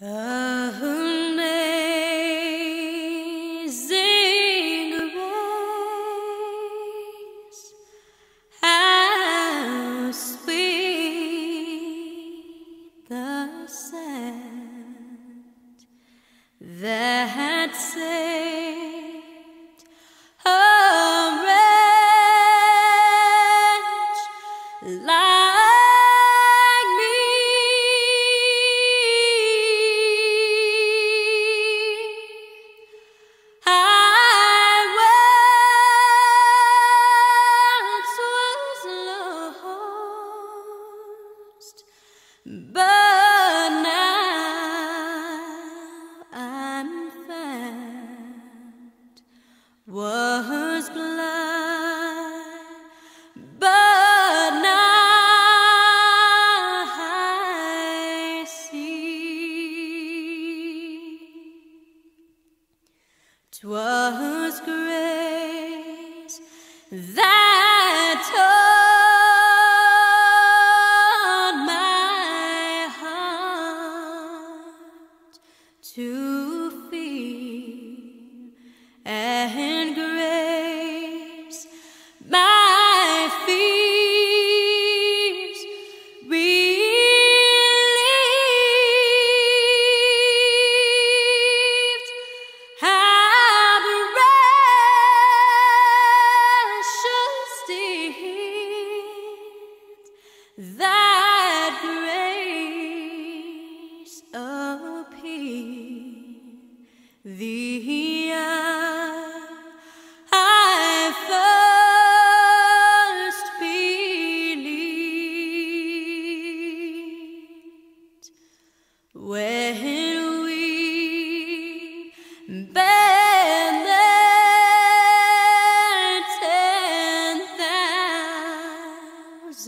Amazing grace, how sweet the sound that. toi.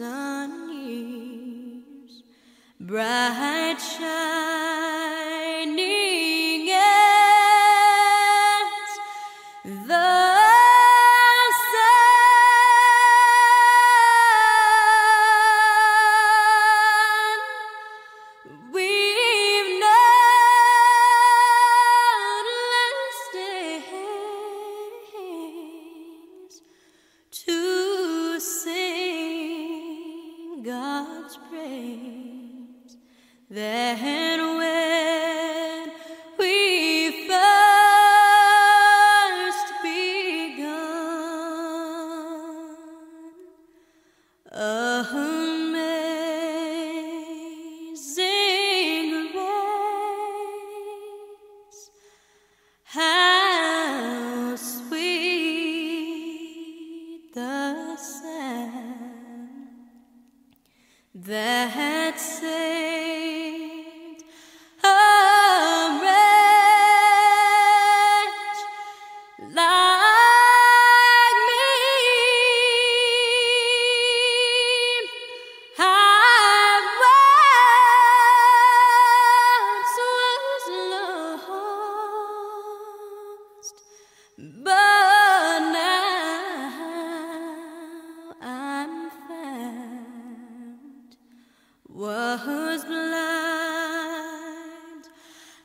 sun is bright shine. Then when we first amazing grace, how sweet the sound that saved.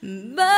Bye.